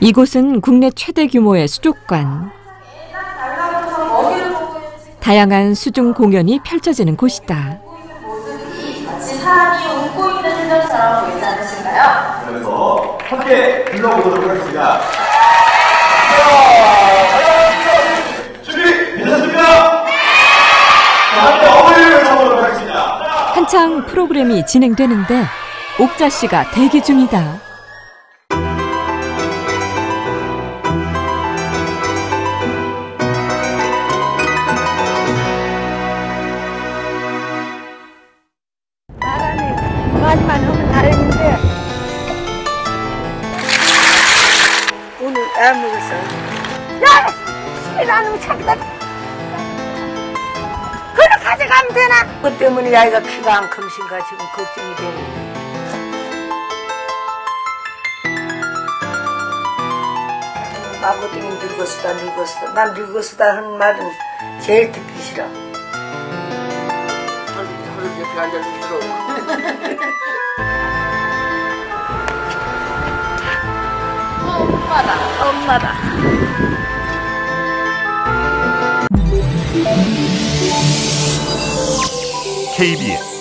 이곳은 국내 최대 규모의 수족관. 다양한 수중 공연이 펼쳐지는 곳이다. 그래서 함께 불러보도록 하겠습니다. 준비 되셨습니까? 하겠습니다. 한창 프로그램이 진행되는데 옥자 씨가 대기 중이다. 많이만 하면 다행인데 오늘 안 먹었어 야! 씨라는 자기다 그래 가져가면 되나? 그 때문에 야이가 키가 안 큼신가 지금 걱정이 되네 아무들이 늙었으다 늙었으다 난 늙었으다 하는 말은 제일 듣기 싫어 하루 옆에 앉아서 들어. KBS